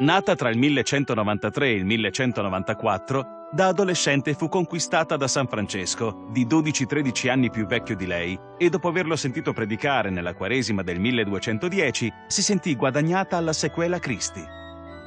Nata tra il 1193 e il 1194, da adolescente fu conquistata da San Francesco, di 12-13 anni più vecchio di lei, e dopo averlo sentito predicare nella Quaresima del 1210, si sentì guadagnata alla sequela Cristi.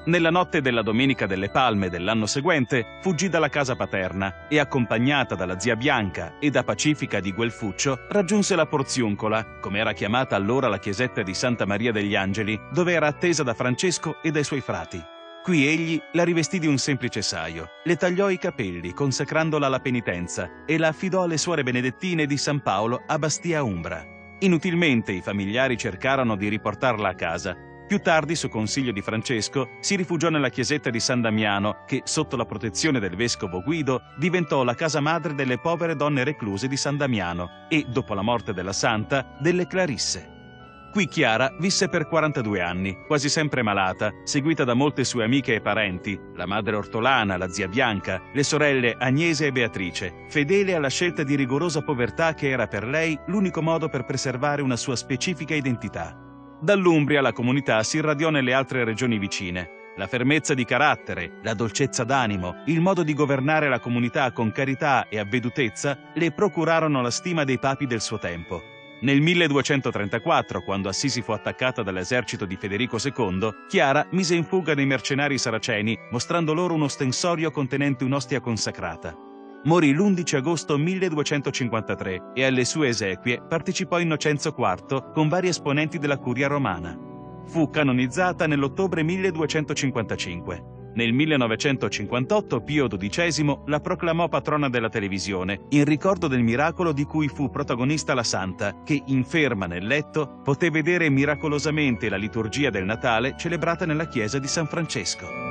Nella notte della Domenica delle Palme dell'anno seguente fuggì dalla casa paterna e, accompagnata dalla zia Bianca e da Pacifica di Guelfuccio, raggiunse la Porziuncola, come era chiamata allora la chiesetta di Santa Maria degli Angeli, dove era attesa da Francesco e dai suoi frati. Qui egli la rivestì di un semplice saio, le tagliò i capelli consacrandola alla penitenza e la affidò alle suore benedettine di San Paolo a Bastia Umbra. Inutilmente i familiari cercarono di riportarla a casa. Più tardi, su consiglio di Francesco, si rifugiò nella chiesetta di San Damiano che, sotto la protezione del vescovo Guido, diventò la casa madre delle povere donne recluse di San Damiano e, dopo la morte della santa, delle Clarisse. Qui Chiara visse per 42 anni, quasi sempre malata, seguita da molte sue amiche e parenti, la madre ortolana, la zia Bianca, le sorelle Agnese e Beatrice, fedele alla scelta di rigorosa povertà che era per lei l'unico modo per preservare una sua specifica identità. Dall'Umbria la comunità si irradiò nelle altre regioni vicine. La fermezza di carattere, la dolcezza d'animo, il modo di governare la comunità con carità e avvedutezza le procurarono la stima dei papi del suo tempo nel 1234, quando Assisi fu attaccata dall'esercito di Federico II, Chiara mise in fuga dei mercenari saraceni, mostrando loro uno stensorio contenente un'ostia consacrata. Morì l'11 agosto 1253 e alle sue esequie partecipò Innocenzo IV con vari esponenti della curia romana. Fu canonizzata nell'ottobre 1255. Nel 1958 Pio XII la proclamò patrona della televisione, in ricordo del miracolo di cui fu protagonista la santa, che, inferma nel letto, poté vedere miracolosamente la liturgia del Natale celebrata nella chiesa di San Francesco.